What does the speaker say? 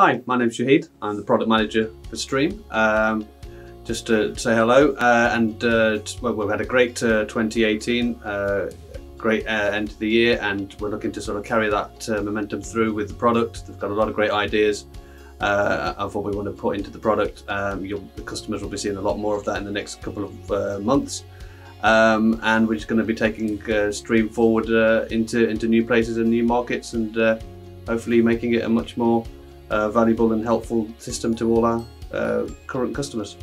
Hi, my name's Shahid. I'm the product manager for Stream. Um, just to say hello, uh, and uh, well, we've had a great uh, 2018, uh, great uh, end of the year, and we're looking to sort of carry that uh, momentum through with the product. They've got a lot of great ideas of what we want to put into the product. Um, the customers will be seeing a lot more of that in the next couple of months. Um, and we're just going to be taking Stream forward into into new places and new markets, and hopefully making it a much more valuable and helpful system to all our uh, current customers.